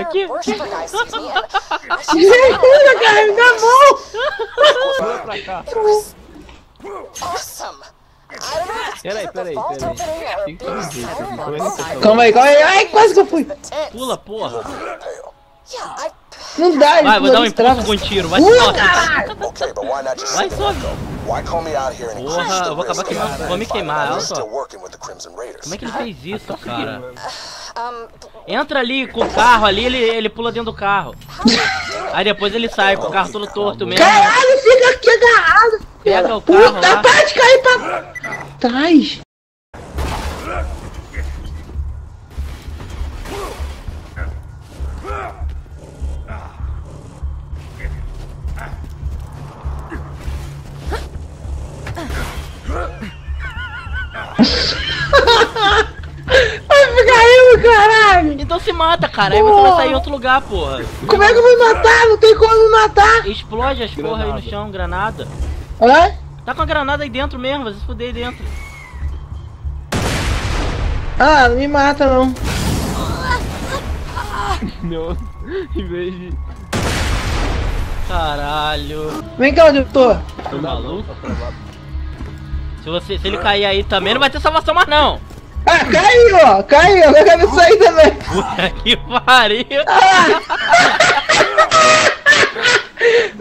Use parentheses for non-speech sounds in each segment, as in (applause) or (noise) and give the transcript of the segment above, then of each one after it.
Aqui. worshiper guy sees me and Jesus, cara, me dá mão! Pra cá. awesome. Peraí, peraí, peraí. é você Calma aí, calma aí. Ai, quase que eu fui. Pula, porra. Não dá, Vai, vou dar um impulso com um tiro. Vai, sobe. Vai, sobe. Porra, eu vou acabar queimando- vou me queimar, olha só. Como é que ele fez isso, cara? Entra ali com o carro ali, ele, ele pula dentro do carro. Aí depois ele sai com o carro todo torto mesmo. Caralho, fica aqui agarrado. Pega o Puta, carro lá. para de cair pra trás. Caralho. Então se mata, cara. Aí você vai sair em outro lugar, porra. Como é que eu vou me matar? Não tem como me matar. Explode as porra aí no chão, granada. Hã? Tá com a granada aí dentro mesmo, vai se fuder aí dentro. Ah, não me mata não. (laughs) Não, em vez de. Caralho. Vem cá onde eu tô. Tá maluco? Se, você, se ele cair aí também, não vai ter salvação mais não. Ah, caiu, ó. Caiu. Eu quero sair também. Puta que pariu. (laughs)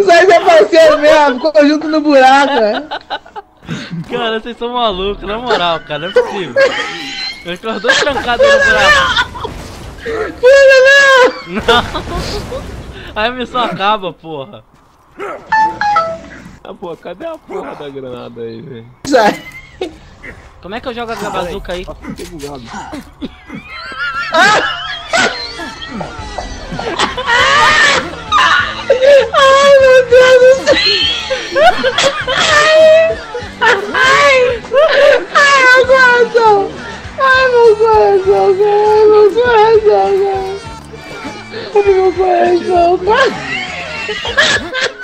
Sai seu parceiro mesmo. Ficou junto no buraco, né? Cara, vocês são malucos, na moral, cara, não é possível. Eu estou os dois trancados no buraco. Não. Não. Aí a missão acaba, porra. Ah, pô, cadê a porra da granada aí, velho? Sai. Como é que eu jogo a bazuca aí? Bugado. Ai, meu Deus do céu. Ai, ai, ai, meu coração. Ai, meu coração. Ai, meu coração. Ai, meu coração. Ai. Ai,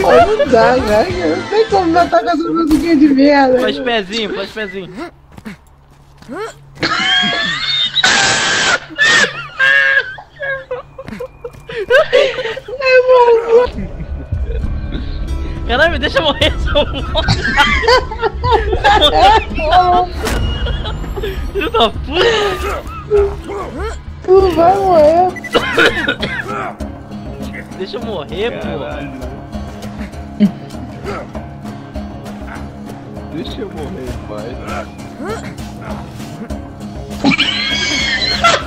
não dá, velho. Não tem como matar com essa musiquinha de merda. Faz pezinho, faz pezinho. Mano. Caralho, me deixa morrer, seu (laughs) Filho da puta! Tu vai morrer. Deixa eu morrer, pô. Deixa eu morrer, pai.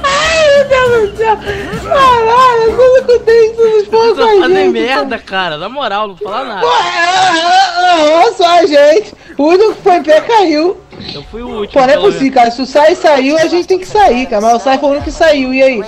Ai, meu Deus do céu. Caralho, como que eu tenho isso nos poucos Tô fazendo merda, cara. Na moral, não vou falar nada. Olha só a gente. O único que foi em pé caiu. Eu fui o último. Porém, é pelo menos. possível, cara. Se o Sai saiu, a gente tem que sair, cara. Mas o Sai foi o único que saiu. E aí?